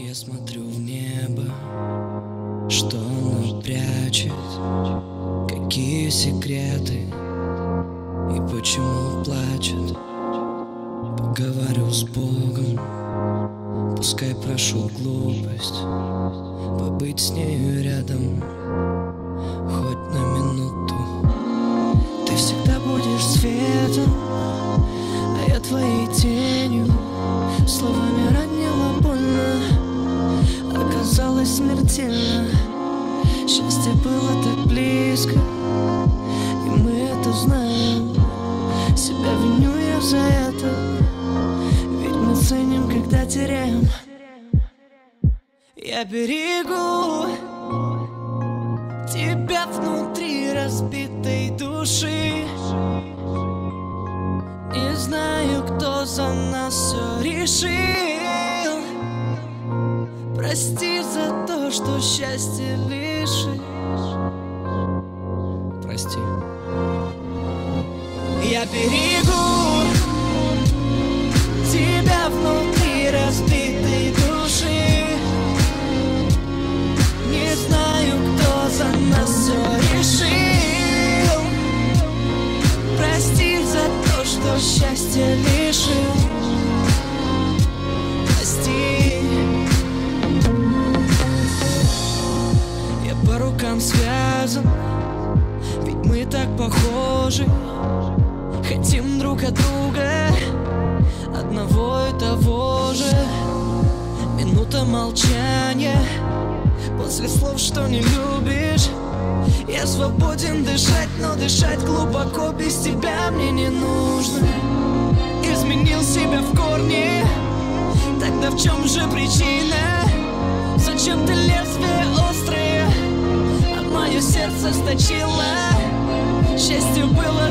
Я смотрю в небо, что оно прячет, какие секреты и почему плачет. Поговорю с Богом, пускай прошу глупость, побыть с нею рядом, хоть на минуту. Ты всегда будешь светом, а я твоей тенью, словами ранила смертельно. Счастье было так близко, и мы это знаем. Себя виню я за это, ведь мы ценим, когда теряем. Я берегу тебя внутри разбитой души. Не знаю, кто за нас все решил. Прости за то, что счастье лишишь. Прости. Я берегу тебя внутри разбитой души. Не знаю, кто за нас все решил. Прости за то, что счастье лишил. Рукам связан, ведь мы так похожи. Хотим друг от друга одного и того же. Минута молчания после слов, что не любишь. Я свободен дышать, но дышать глубоко без тебя мне не нужно. Изменил себя в корне, тогда в чем же причина? Зачем ты лезвие а сточило? Счастье было